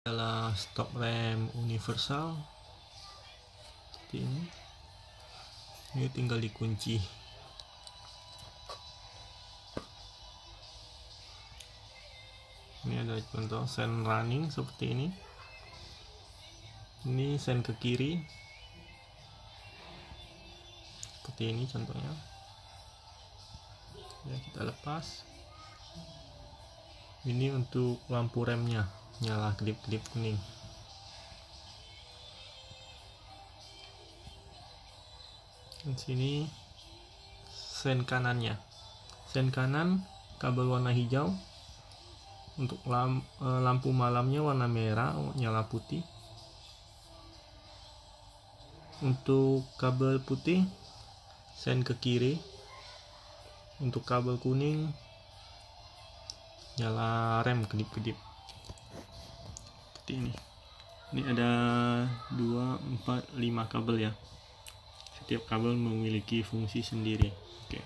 adalah stop rem universal. Seperti ini. Ini tinggal dikunci. Ini ada contoh sen running seperti ini. Ini sen ke kiri. Seperti ini contohnya. Ya kita lepas. Ini untuk lampu remnya nyala kedip-kedip kuning. Dan sini sen kanannya. Sen kanan kabel warna hijau. Untuk eh, lampu malamnya warna merah nyala putih. Untuk kabel putih sen ke kiri. Untuk kabel kuning nyala rem kedip-kedip seperti ini ini ada 2 4 5 kabel ya. Setiap kabel memiliki fungsi sendiri. Oke